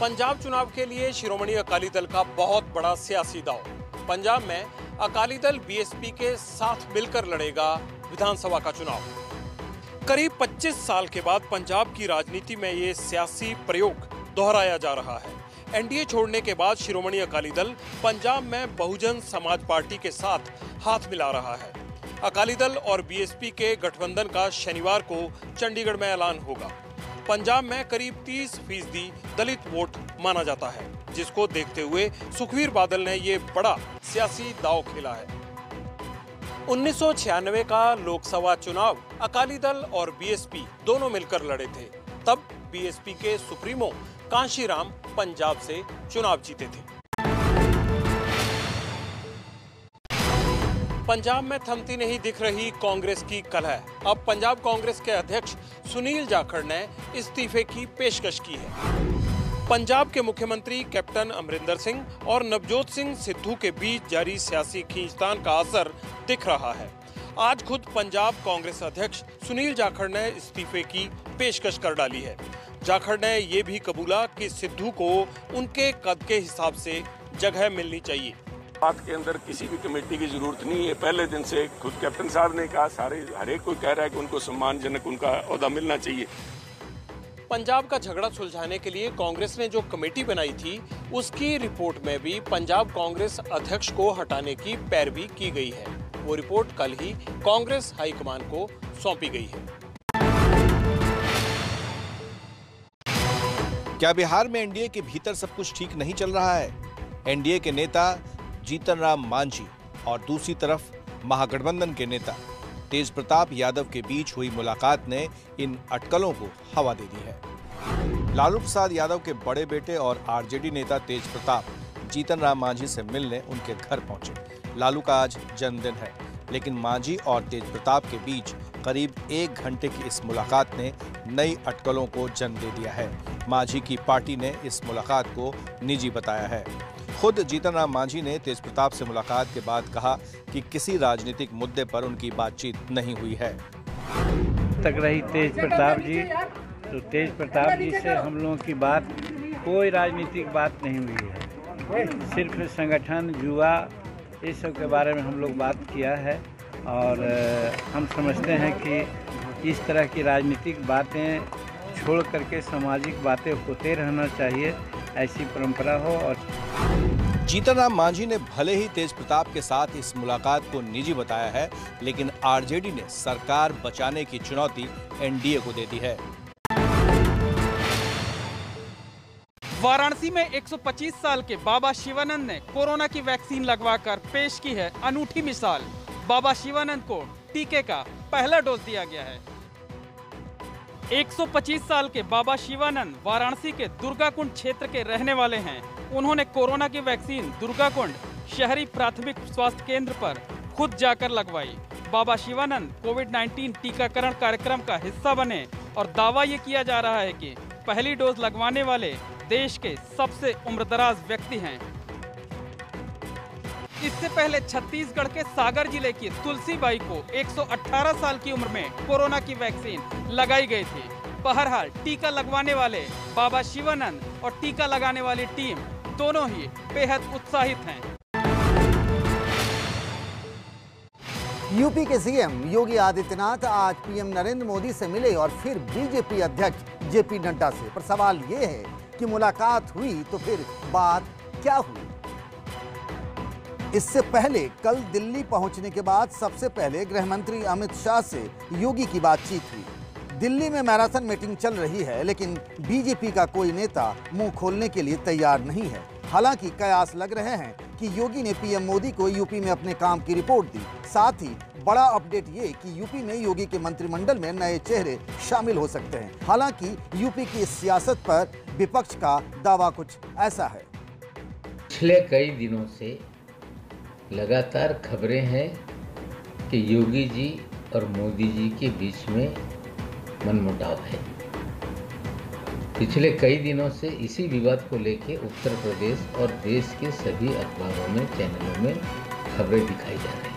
पंजाब चुनाव के लिए शिरोमणि अकाली दल का बहुत बड़ा सियासी दाव। पंजाब में अकाली दल बीएसपी के साथ मिलकर लड़ेगा विधानसभा का चुनाव। करीब 25 साल के बाद पंजाब की राजनीति में ये सियासी प्रयोग दोहराया जा रहा है। एनडीए छोड़ने के बाद शिरोमणि अकाली दल पंजाब में बहुजन समाज पार्टी के साथ हाथ मिला रहा है। अकाली दल और बीएसपी के गठबंधन का शनिवार को चंडीगढ़ में ऐलान होगा। पंजाब में करीब 30 फ़ीसदी दलित वोट माना जाता है, जिसको देखते हुए सुखवीर बादल ने ये बड़ा सियासी दाव खेला है। 1996 का लोकसभा चुनाव, अकाली दल और बीएसपी दोनों मिलकर लड़े थे। तब बीएसपी के सुप्रीमो कांशीराम पंजाब से चुनाव जीते थे। पंजाब में थमती नहीं दिख रही कांग्रेस की कलह। अब पंजाब कांग्रेस के अध्यक्ष सुनील जाखड़ ने इस्तीफे की पेशकश की है। पंजाब के मुख्यमंत्री कैप्टन अमरिंदर सिंह और नवजोत सिंह सिद्धू के बीच जारी सियासी खींचतान का असर दिख रहा है। आज खुद पंजाब कांग्रेस अध्यक्ष सुनील जाखड़ ने इस्तीफे की पेशकश कर डाली है। जाखड़ ने ये भी कबूला कि सिद्धू को उनके कद के हिसाब से जगह मिलनी चाहिए। बात के अंदर किसी भी कमेटी की ज़रूरत नहीं है। पहले दिन से खुद कैप्टन साहब ने कहा सारे हर एक कोई कह रहा है कि उनको सम्मानजनक उनका अहदा मिलना चाहिए। पंजाब का झगड़ा सुलझाने के लिए कांग्रेस ने जो कमेटी बनाई थी उसकी रिपोर्ट में भी पंजाब कांग्रेस अध्यक्ष को हटाने की पैरवी की गई है। वो रिपोर्ट कल ही कांग्रेस हाईकमान को सौंपी गई है। क्या बिहार में एनडीए के भीतर सब कुछ ठीक नहीं चल रहा है? एनडीए के नेता जीतन राम मांझी और दूसरी तरफ़ महागठबंधन के नेता तेज प्रताप यादव के बीच हुई मुलाकात ने इन अटकलों को हवा दे दी है। लालू प्रसाद यादव के बड़े बेटे और आरजेडी नेता तेज प्रताप जीतन राम मांझी से मिलने उनके घर पहुँचे। लालू का आज जन्मदिन है, लेकिन मांझी और तेज प्रताप के बीच करीब एक घंटे की इस मुलाकात ने नई अटकलों को जन्म दे दिया है। मांझी की पार्टी ने इस मुलाकात को निजी बताया है। खुद जीतन राम मांझी ने तेज प्रताप से मुलाकात के बाद कहा कि किसी राजनीतिक मुद्दे पर उनकी बातचीत नहीं हुई है। तक रही तेज प्रताप जी तो तेज प्रताप जी से हम लोगों की बात, कोई राजनीतिक बात नहीं हुई है। सिर्फ़ संगठन, युवा, इस सब के बारे में हम लोग बात किया है और हम समझते हैं कि इस तरह की राजनीतिक बातें छोड़ करके सामाजिक बातें होते रहना चाहिए, ऐसी परंपरा हो और जीतन राम मांझी ने भले ही तेज प्रताप के साथ इस मुलाकात को निजी बताया है, लेकिन आरजेडी ने सरकार बचाने की चुनौती एनडीए को दे दी है। वाराणसी में 125 साल के बाबा शिवानंद ने कोरोना की वैक्सीन लगवाकर पेश की है अनूठी मिसाल। बाबा शिवानंद को टीके का पहला डोज दिया गया है। 125 साल के बाबा शिवानंद वाराणसी के दुर्गाकुंड क्षेत्र के रहने वाले हैं। उन्होंने कोरोना की वैक्सीन, दुर्गाकुंड, शहरी प्राथमिक स्वास्थ्य केंद्र पर खुद जाकर लगवाई। बाबा शिवानंद कोविड 19 टीकाकरण कार्यक्रम का हिस्सा बने और दावा ये किया जा रहा है कि पहली डोज लगवाने वाले देश के सबसे उम्रदराज व्यक्ति हैं। इससे पहले छत्तीसगढ़ के सागर ज़िले की तुलसीबाई को 118 साल की उम्र में कोरोना की वैक्सीन लगाई गई थी। बहरहाल, टीका लगवाने वाले बाबा शिवानंद और टीका लगाने वाली टीम दोनों ही बेहद उत्साहित हैं। यूपी के सीएम योगी आदित्यनाथ आज पीएम नरेंद्र मोदी से मिले और फिर बीजेपी अध्यक्ष जेपी नड्डा से। पर सवाल ये है कि मुलाकात हुई तो फिर बात क्या हुई? इससे पहले कल दिल्ली पहुँचने के बाद सबसे पहले गृह मंत्री अमित शाह से योगी की बातचीत हुई। दिल्ली में मैराथन मीटिंग चल रही है, लेकिन बीजेपी का कोई नेता मुँह खोलने के लिए तैयार नहीं है। हालाँकि कयास लग रहे हैं कि योगी ने पीएम मोदी को यूपी में अपने काम की रिपोर्ट दी। साथ ही बड़ा अपडेट ये कि यूपी में योगी के मंत्रिमंडल में नए चेहरे शामिल हो सकते हैं। हालाँकि यूपी की सियासत पर विपक्ष का दावा कुछ ऐसा है। पिछले कई दिनों से लगातार खबरें हैं कि योगी जी और मोदी जी के बीच में मनमुटाव है। पिछले कई दिनों से इसी विवाद को लेकर उत्तर प्रदेश और देश के सभी अखबारों में, चैनलों में खबरें दिखाई जा रही हैं।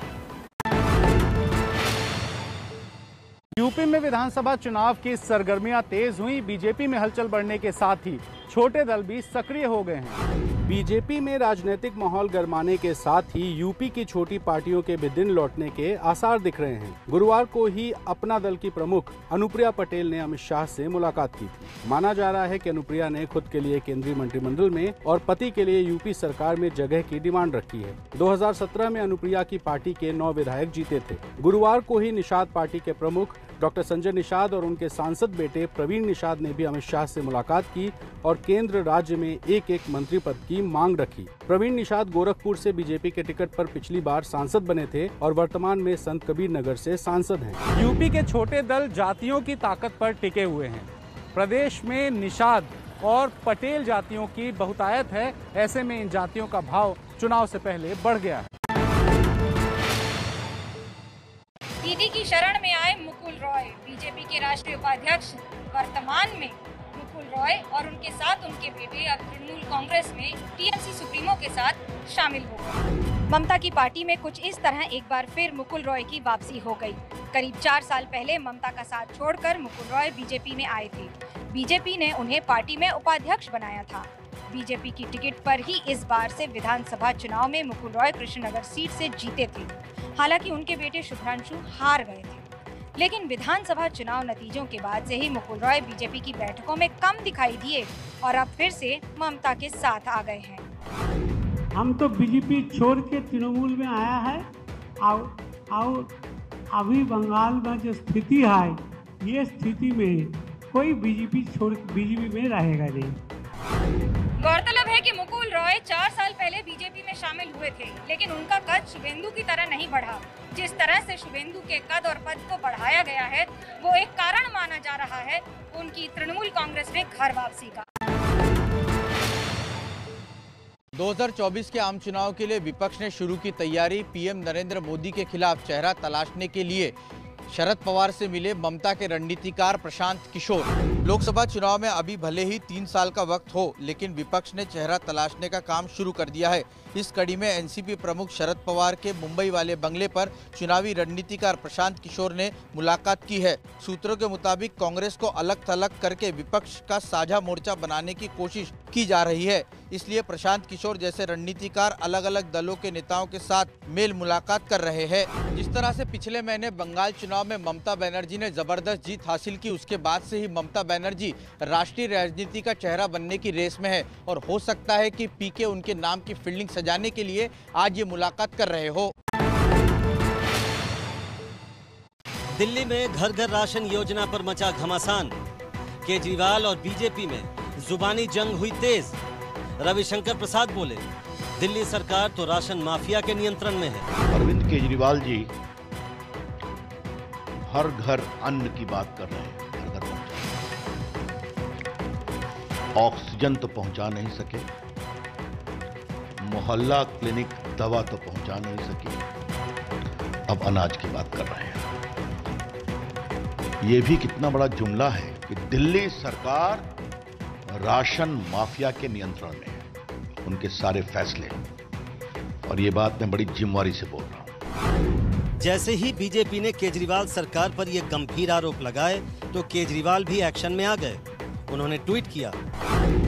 यूपी में विधानसभा चुनाव की सरगर्मियाँ तेज हुई, बीजेपी में हलचल बढ़ने के साथ ही छोटे दल भी सक्रिय हो गए हैं। बीजेपी में राजनीतिक माहौल गरमाने के साथ ही यूपी की छोटी पार्टियों के भी दिन लौटने के आसार दिख रहे हैं। गुरुवार को ही अपना दल की प्रमुख अनुप्रिया पटेल ने अमित शाह से मुलाकात की थी। माना जा रहा है कि अनुप्रिया ने खुद के लिए केंद्रीय मंत्रिमंडल में और पति के लिए यूपी सरकार में जगह की डिमांड रखी है। 2017 में अनुप्रिया की पार्टी के नौ विधायक जीते थे। गुरुवार को ही निषाद पार्टी के प्रमुख डॉक्टर संजय निषाद और उनके सांसद बेटे प्रवीण निषाद ने भी अमित शाह से मुलाकात की और केंद्र राज्य में एक एक मंत्री पद की मांग रखी। प्रवीण निषाद गोरखपुर से बीजेपी के टिकट पर पिछली बार सांसद बने थे और वर्तमान में संत कबीर नगर से सांसद हैं। यूपी के छोटे दल जातियों की ताकत पर टिके हुए हैं। प्रदेश में निषाद और पटेल जातियों की बहुतायत है ऐसे में इन जातियों का भाव चुनाव से पहले बढ़ गया है। दीदी की शरण में आए मुकुल रॉय बीजेपी के राष्ट्रीय उपाध्यक्ष। वर्तमान में मुकुल रॉय और उनके साथ उनके बेटे अब तृणमूल कांग्रेस में टीएमसी सुप्रीमो के साथ शामिल हो गए। ममता की पार्टी में कुछ इस तरह एक बार फिर मुकुल रॉय की वापसी हो गई। करीब चार साल पहले ममता का साथ छोड़कर मुकुल रॉय बीजेपी में आए थे। बीजेपी ने उन्हें पार्टी में उपाध्यक्ष बनाया था। बीजेपी की टिकट पर ही इस बार से विधानसभा चुनाव में मुकुल रॉय कृष्णनगर सीट से जीते थे। हालाँकि उनके बेटे शुभ्रांशु हार गए लेकिन विधानसभा चुनाव नतीजों के बाद से ही मुकुल रॉय बीजेपी की बैठकों में कम दिखाई दिए और अब फिर से ममता के साथ आ गए हैं। हम तो बीजेपी छोड़ के तृणमूल में आया है। और और अभी बंगाल में जो स्थिति है ये स्थिति में कोई बीजेपी छोड़ बीजेपी में रहेगा नहीं। गौरतलब है कि रॉय चार साल पहले बीजेपी में शामिल हुए थे, लेकिन उनका कद शुभेंदु की तरह नहीं बढ़ा। जिस तरह से शुभेंदु के कद और पद को बढ़ाया गया है, वो एक कारण माना जा रहा है, उनकी तृणमूल कांग्रेस में घर वापसी का। 2024 के आम चुनाव के लिए विपक्ष ने शुरू की तैयारी। पीएम नरेंद्र मोदी के खिलाफ चेहरा तलाशने के लिए शरद पवार से मिले ममता के रणनीतिकार प्रशांत किशोर। लोकसभा चुनाव में अभी भले ही तीन साल का वक्त हो, लेकिन विपक्ष ने चेहरा तलाशने का काम शुरू कर दिया है। इस कड़ी में एनसीपी प्रमुख शरद पवार के मुंबई वाले बंगले पर चुनावी रणनीतिकार प्रशांत किशोर ने मुलाकात की है। सूत्रों के मुताबिक कांग्रेस को अलग थलग करके विपक्ष का साझा मोर्चा बनाने की कोशिश की जा रही है। इसलिए प्रशांत किशोर जैसे रणनीतिकार अलग अलग दलों के नेताओं के साथ मेल मुलाकात कर रहे हैं। जिस तरह से पिछले महीने बंगाल चुनाव में ममता बनर्जी ने ज़बरदस्त जीत हासिल की, उसके बाद से ही ममता बनर्जी राष्ट्रीय राजनीति का चेहरा बनने की रेस में है और हो सकता है कि पीके उनके नाम की फील्डिंग सजाने के लिए आज ये मुलाकात कर रहे हो। दिल्ली में घर घर राशन योजना पर मचा घमासान। केजरीवाल और बीजेपी में जुबानी जंग हुई तेज। रविशंकर प्रसाद बोले दिल्ली सरकार तो राशन माफिया के नियंत्रण में है। अरविंद केजरीवाल जी हर घर अन्न की बात कर रहे हैं। घर घर ऑक्सीजन तो पहुँचा नहीं सके। मोहल्ला क्लिनिक दवा तो पहुँचा नहीं सकी। अब अनाज की बात कर रहे हैं। यह भी कितना बड़ा जुमला है कि दिल्ली सरकार राशन माफिया के नियंत्रण में है, उनके सारे फैसले। और ये बात मैं बड़ी जिम्मेवारी से बोल रहा हूँ। जैसे ही बीजेपी ने केजरीवाल सरकार पर यह गंभीर आरोप लगाए तो केजरीवाल भी एक्शन में आ गए। उन्होंने ट्वीट किया।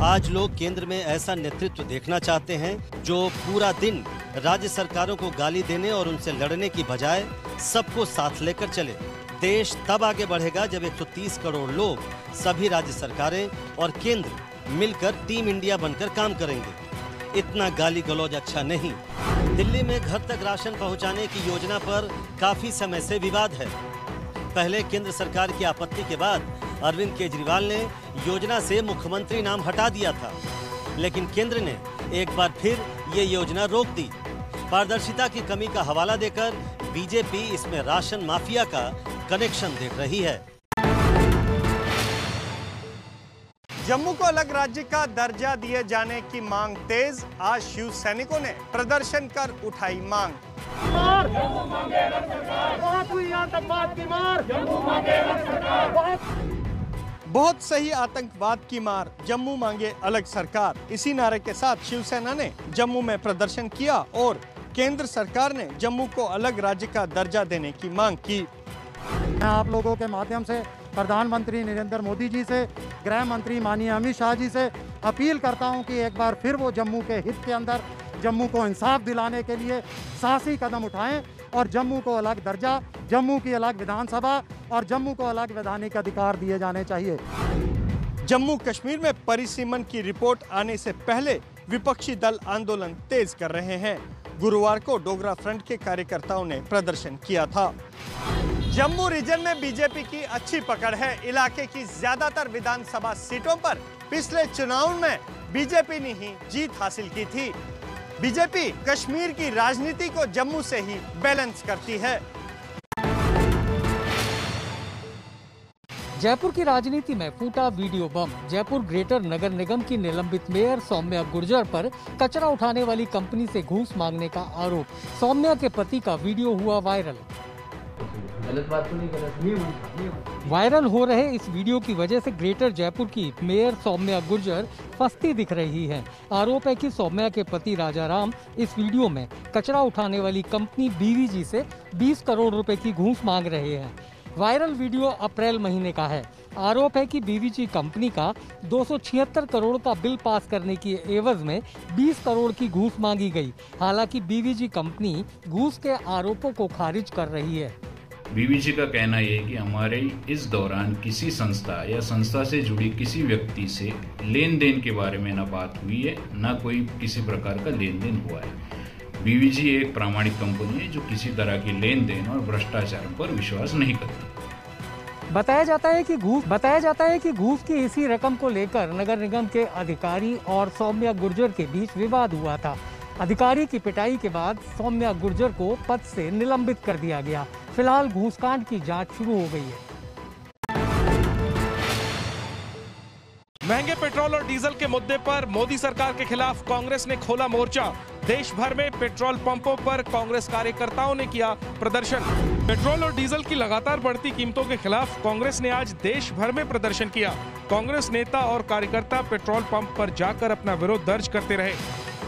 आज लोग केंद्र में ऐसा नेतृत्व देखना चाहते हैं, जो पूरा दिन राज्य सरकारों को गाली देने और उनसे लड़ने की बजाय सबको साथ लेकर चले। देश तब आगे बढ़ेगा जब 130 करोड़ लोग सभी राज्य सरकारें और केंद्र मिलकर टीम इंडिया बनकर काम करेंगे। इतना गाली गलौज अच्छा नहीं। दिल्ली में घर तक राशन पहुँचाने की योजना पर काफ़ी समय से विवाद है। पहले केंद्र सरकार की आपत्ति के बाद अरविंद केजरीवाल ने योजना से मुख्यमंत्री नाम हटा दिया था। लेकिन केंद्र ने एक बार फिर ये योजना रोक दी। पारदर्शिता की कमी का हवाला देकर बीजेपी इसमें राशन माफिया का कनेक्शन देख रही है। जम्मू को अलग राज्य का दर्जा दिए जाने की मांग तेज आज शिव सैनिकों ने प्रदर्शन कर उठाई मांग। बहुत सही आतंकवाद की मार, जम्मू मांगे अलग सरकार। इसी नारे के साथ शिवसेना ने जम्मू में प्रदर्शन किया और केंद्र सरकार ने जम्मू को अलग राज्य का दर्जा देने की मांग की। मैं आप लोगों के माध्यम से प्रधानमंत्री नरेंद्र मोदी जी से, गृह मंत्री माननीय अमित शाह जी से अपील करता हूँ कि एक बार फिर वो जम्मू के हित के अंदर, जम्मू को इंसाफ दिलाने के लिए साहसी कदम उठाएँ। और जम्मू को अलग दर्जा, जम्मू की अलग विधानसभा और जम्मू को अलग वैधानिक अधिकार दिए जाने चाहिए। जम्मू कश्मीर में परिसीमन की रिपोर्ट आने से पहले विपक्षी दल आंदोलन तेज कर रहे हैं। गुरुवार को डोगरा फ्रंट के कार्यकर्ताओं ने प्रदर्शन किया था। जम्मू रीजन में बीजेपी की अच्छी पकड़ है। इलाके की ज़्यादातर विधानसभा सीटों पर पिछले चुनाव में बीजेपी ने ही जीत हासिल की थी। बीजेपी कश्मीर की राजनीति को जम्मू से ही बैलेंस करती है। जयपुर की राजनीति में फूटा वीडियो बम। जयपुर ग्रेटर नगर निगम की निलंबित मेयर सौम्या गुर्जर पर कचरा उठाने वाली कंपनी से घूस मांगने का आरोप। सौम्या के पति का वीडियो हुआ वायरल। गलत बात तो नहीं गलत वायरल हो रहे इस वीडियो की वजह से ग्रेटर जयपुर की मेयर सौम्या गुर्जर फंसती दिख रही हैं। आरोप है कि सौम्या के पति राजा राम इस वीडियो में कचरा उठाने वाली कंपनी बीवीजी से 20 करोड़ रुपए की घूस मांग रहे हैं। वायरल वीडियो अप्रैल महीने का है। आरोप है कि बीवीजी कंपनी का दो सौ छिहत्तर करोड़ का बिल पास करने की एवज में 20 करोड़ की घूस मांगी गई। हालाँकि बीवीजी कंपनी घूस के आरोपों को खारिज कर रही है। बीबीजी का कहना यह है कि हमारे इस दौरान किसी संस्था या संस्था से जुड़ी किसी व्यक्ति से लेन देन के बारे में न बात हुई है, न कोई किसी प्रकार का लेन देन हुआ है। बीवीजी एक प्रामाणिक कंपनी है जो किसी तरह की लेन देन और भ्रष्टाचार पर विश्वास नहीं करती। बताया जाता है कि घूस, बताया जाता है कि घूस की इसी रकम को लेकर नगर निगम के अधिकारी और सौम्या गुर्जर के बीच विवाद हुआ था। अधिकारी की पिटाई के बाद सौम्या गुर्जर को पद से निलंबित कर दिया गया। फ़िलहाल घूसकांड की जाँच शुरू हो गई है। महँगे पेट्रोल और डीजल के मुद्दे पर मोदी सरकार के खिलाफ कांग्रेस ने खोला मोर्चा। देश भर में पेट्रोल पंपों पर कांग्रेस कार्यकर्ताओं ने किया प्रदर्शन। पेट्रोल और डीजल की लगातार बढ़ती कीमतों के खिलाफ कांग्रेस ने आज देश भर में प्रदर्शन किया। कांग्रेस नेता और कार्यकर्ता पेट्रोल पंप पर जाकर अपना विरोध दर्ज करते रहे।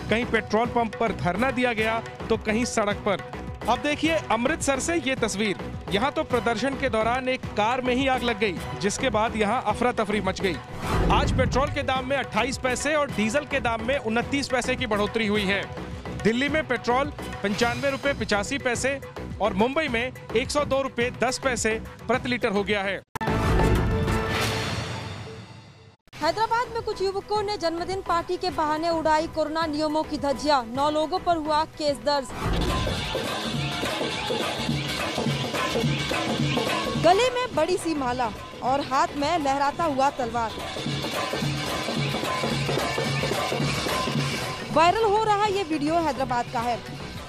कहीं पेट्रोल पंप पर धरना दिया गया तो कहीं सड़क पर। अब देखिए, अमृतसर से ये तस्वीर। यहाँ तो प्रदर्शन के दौरान एक कार में ही आग लग गई, जिसके बाद यहाँ अफरा तफरी मच गई। आज पेट्रोल के दाम में 28 पैसे और डीजल के दाम में उनतीस पैसे की बढ़ोतरी हुई है। दिल्ली में पेट्रोल पंचानवे रुपए पिचासी पैसे और मुंबई में एक सौ दो दस पैसे प्रति लीटर हो गया है। हैदराबाद में कुछ युवकों ने जन्मदिन पार्टी के बहाने उड़ाई कोरोना नियमों की धज्जियाँ। नौ लोगों पर हुआ केस दर्ज। गले में बड़ी सी माला और हाथ में लहराता हुआ तलवार। वायरल हो रहा ये वीडियो हैदराबाद का है।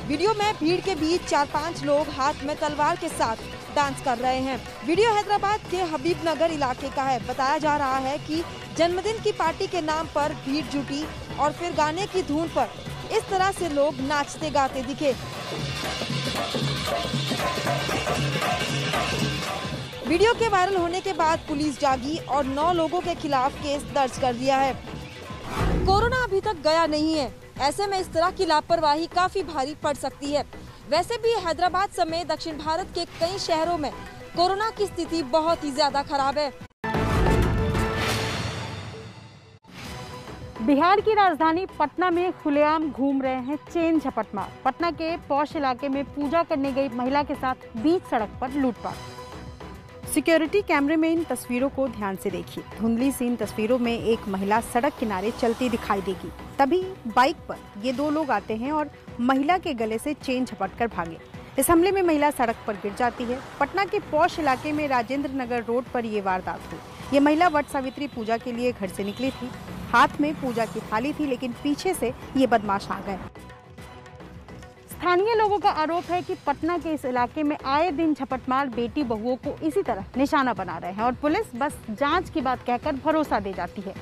वीडियो में भीड़ के बीच चार पाँच लोग हाथ में तलवार के साथ डांस कर रहे हैं। वीडियो हैदराबाद के हबीब नगर इलाके का है। बताया जा रहा है कि जन्मदिन की पार्टी के नाम पर भीड़ जुटी और फिर गाने की धुन पर इस तरह से लोग नाचते गाते दिखे। वीडियो के वायरल होने के बाद पुलिस जागी और नौ लोगों के खिलाफ केस दर्ज कर दिया है। कोरोना अभी तक गया नहीं है। ऐसे में इस तरह की लापरवाही काफ़ी भारी पड़ सकती है। वैसे भी हैदराबाद समेत दक्षिण भारत के कई शहरों में कोरोना की स्थिति बहुत ही ज़्यादा खराब है। बिहार की राजधानी पटना में खुलेआम घूम रहे हैं चेन झपटमार। पटना के पौष इलाके में पूजा करने गई महिला के साथ बीच सड़क पर लूटपाट। सिक्योरिटी कैमरे में इन तस्वीरों को ध्यान से देखिए। धुंधली सी इन तस्वीरों में एक महिला सड़क किनारे चलती दिखाई देगी। तभी बाइक पर ये दो लोग आते हैं और महिला के गले से चेन झपट कर भागे। इस हमले में महिला सड़क पर गिर जाती है। पटना के पौष इलाके में राजेंद्र नगर रोड पर ये वारदात हुई। ये महिला वट सावित्री पूजा के लिए घर से निकली थी। हाथ में पूजा की थाली थी, लेकिन पीछे से ये बदमाश आ गए। स्थानीय लोगों का आरोप है कि पटना के इस इलाके में आए दिन झपटमार बेटी बहुओं को इसी तरह निशाना बना रहे हैं और पुलिस बस जाँच की बात कहकर भरोसा दे जाती है।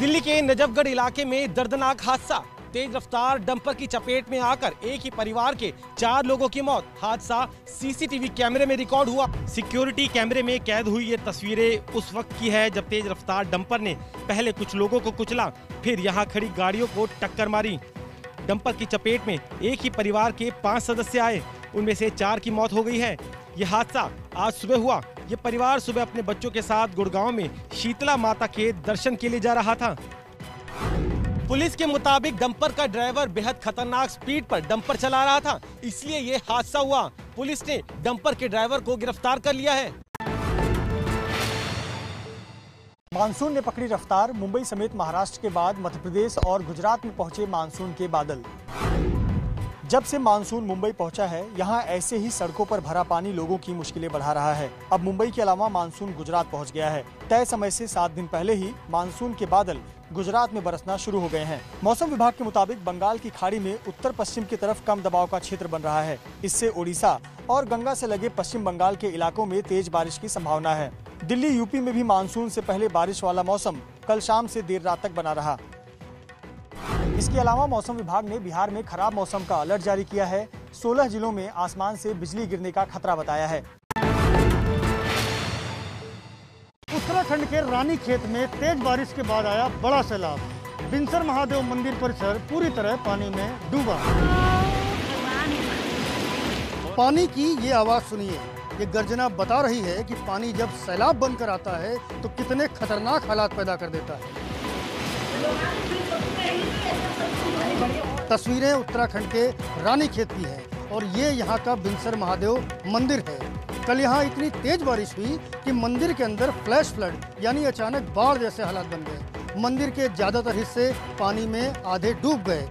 दिल्ली के नजफगढ़ इलाके में दर्दनाक हादसा। तेज रफ्तार डंपर की चपेट में आकर एक ही परिवार के चार लोगों की मौत। हादसा सीसीटीवी कैमरे में रिकॉर्ड हुआ। सिक्योरिटी कैमरे में कैद हुई ये तस्वीरें उस वक्त की है जब तेज रफ्तार डंपर ने पहले कुछ लोगों को कुचला, फिर यहाँ खड़ी गाड़ियों को टक्कर मारी। डंपर की चपेट में एक ही परिवार के पाँच सदस्य आए। उनमें से चार की मौत हो गई है। ये हादसा आज सुबह हुआ। ये परिवार सुबह अपने बच्चों के साथ गुड़गांव में शीतला माता के दर्शन के लिए जा रहा था। पुलिस के मुताबिक डंपर का ड्राइवर बेहद खतरनाक स्पीड पर डंपर चला रहा था, इसलिए ये हादसा हुआ। पुलिस ने डंपर के ड्राइवर को गिरफ़्तार कर लिया है। मानसून ने पकड़ी रफ्तार, मुंबई समेत महाराष्ट्र के बाद मध्य प्रदेश और गुजरात में पहुँचे मानसून के बादल। जब से मानसून मुंबई पहुँचा है, यहाँ ऐसे ही सड़कों पर भरा पानी लोगों की मुश्किलें बढ़ा रहा है। अब मुंबई के अलावा मानसून गुजरात पहुँच गया है। तय समय से सात दिन पहले ही मानसून के बादल गुजरात में बरसना शुरू हो गए हैं। मौसम विभाग के मुताबिक बंगाल की खाड़ी में उत्तर पश्चिम की तरफ़ कम दबाव का क्षेत्र बन रहा है। इससे ओडिशा और गंगा से लगे पश्चिम बंगाल के इलाकों में तेज बारिश की संभावना है। दिल्ली, यूपी में भी मानसून से पहले बारिश वाला मौसम कल शाम से देर रात तक बना रहा। इसके अलावा मौसम विभाग ने बिहार में खराब मौसम का अलर्ट जारी किया है। 16 जिलों में आसमान से बिजली गिरने का खतरा बताया है। उत्तराखंड के रानी खेत में तेज बारिश के बाद आया बड़ा सैलाब। बिनसर महादेव मंदिर परिसर पूरी तरह पानी में डूबा। पानी की ये आवाज़ सुनिए। ये गर्जना बता रही है कि पानी जब सैलाब बनकर आता है तो कितने खतरनाक हालात पैदा कर देता है। तस्वीरें उत्तराखंड के रानी खेत की हैं और ये यहाँ का बिनसर महादेव मंदिर है। कल यहाँ इतनी तेज बारिश हुई कि मंदिर के अंदर फ्लैश फ्लड, यानी अचानक बाढ़ जैसे हालात बन गए। मंदिर के ज़्यादातर हिस्से पानी में आधे डूब गए।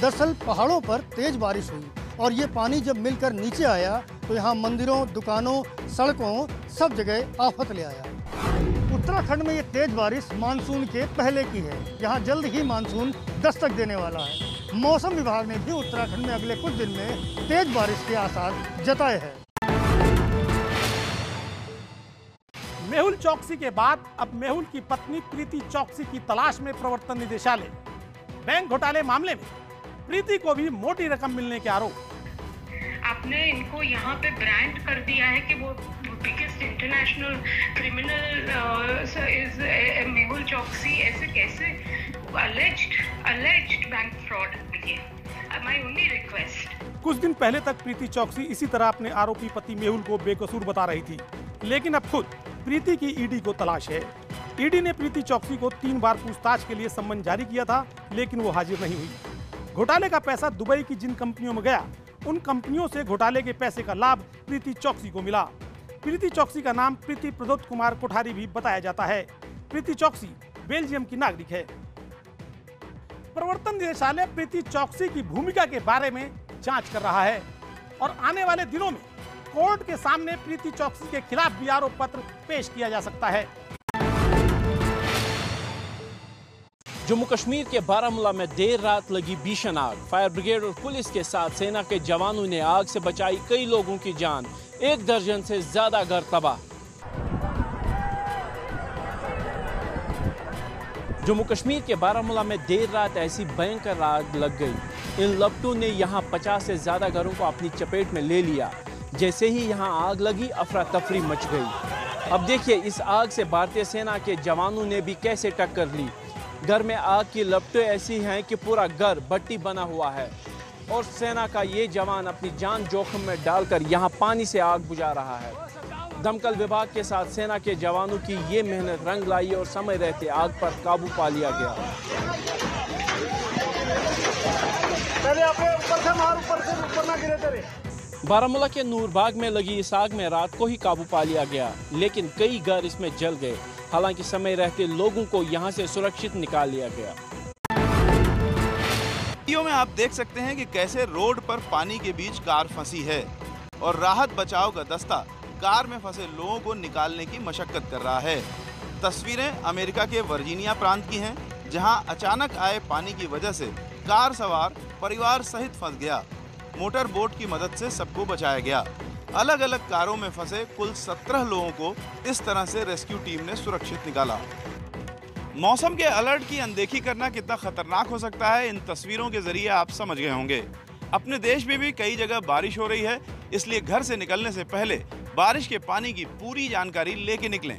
दरअसल पहाड़ों पर तेज बारिश हुई और ये पानी जब मिलकर नीचे आया तो यहाँ मंदिरों, दुकानों, सड़कों, सब जगह आफत ले आया। उत्तराखंड में ये तेज बारिश मानसून के पहले की है। यहाँ जल्द ही मानसून दस्तक देने वाला है। मौसम विभाग ने भी उत्तराखंड में अगले कुछ दिन में तेज बारिश के आसार जताए हैं। मेहुल चौकसी के बाद अब मेहुल की पत्नी प्रीति चौकसी की तलाश में प्रवर्तन निदेशालय। बैंक घोटाले मामले में प्रीति को भी मोटी रकम मिलने के आरोप। आपने इनको यहाँ पे ब्रांड कर दिया है कि वो biggest international criminal is Mehul Choksi ऐसे कैसे अलेज्ड अलेज्ड बैंक फ्रॉड कुछ दिन पहले तक प्रीति चौकसी इसी तरह अपने आरोपी पति मेहुल को बेकसूर बता रही थी, लेकिन अब खुद प्रीति की ईडी को तलाश है। ईडी ने प्रीति चौकसी को तीन बार पूछताछ के लिए सम्मन जारी किया था, लेकिन वो हाजिर नहीं हुई। घोटाले का पैसा दुबई की जिन कंपनियों में गया, उन कंपनियों से घोटाले के पैसे का लाभ प्रीति चौकसी को मिला। प्रीति चौकसी का नाम प्रीति प्रदोत कुमार कोठारी भी बताया जाता है। प्रीति चौकसी बेल्जियम की नागरिक है। प्रवर्तन निदेशालय प्रीति चौकसी की भूमिका के बारे में जाँच कर रहा है और आने वाले दिनों में कोर्ट के सामने प्रीति चौकसी के खिलाफ भी आरोप पत्र पेश किया जा सकता है। जम्मू कश्मीर के बारामूला में देर रात लगी भीषण आग। फायर ब्रिगेड और पुलिस के साथ सेना के जवानों ने आग से बचाई कई लोगों की जान, एक दर्जन से ज़्यादा घर तबाह। जम्मू कश्मीर के बारामूला में देर रात ऐसी भयंकर आग लग गई। इन लपटों ने यहाँ 50 से ज़्यादा घरों को अपनी चपेट में ले लिया। जैसे ही यहाँ आग लगी अफरा तफरी मच गई। अब देखिए, इस आग से भारतीय सेना के जवानों ने भी कैसे टक्कर ली। घर में आग की लपटें ऐसी हैं कि पूरा घर भट्टी बना हुआ है। और सेना का ये जवान अपनी जान जोखिम में डालकर यहाँ पानी से आग बुझा रहा है। दमकल विभाग के साथ सेना के जवानों की ये मेहनत रंग लाई और समय रहते आग पर काबू पा लिया गया। ऊपर से मार से ना गिरे तेरे। बारामूला के नूरबाग में लगी इस आग में रात को ही काबू पा लिया गया, लेकिन कई घर इसमें जल गए। हालाँकि समय रहते लोगों को यहाँ से सुरक्षित निकाल लिया गया। वीडियो में आप देख सकते हैं कि कैसे रोड पर पानी के बीच कार फंसी है और राहत बचाव का दस्ता कार में फंसे लोगों को निकालने की मशक्कत कर रहा है। तस्वीरें अमेरिका के वर्जीनिया प्रांत की हैं, जहाँ अचानक आए पानी की वजह से कार सवार परिवार सहित फंस गया। मोटर बोट की मदद से सबको बचाया गया। अलग अलग कारों में फंसे कुल 17 लोगों को इस तरह से रेस्क्यू टीम ने सुरक्षित निकाला। मौसम के अलर्ट की अनदेखी करना कितना खतरनाक हो सकता है, इन तस्वीरों के ज़रिए आप समझ गए होंगे। अपने देश में भी कई जगह बारिश हो रही है, इसलिए घर से निकलने से पहले बारिश के पानी की पूरी जानकारी लेके निकलें।